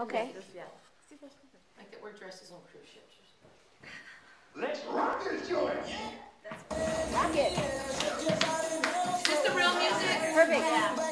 Okay. Yeah. Like that we're dressed as on cruise ships. Let's rock this joint. Rock it. Is this the real music? Perfect. Right.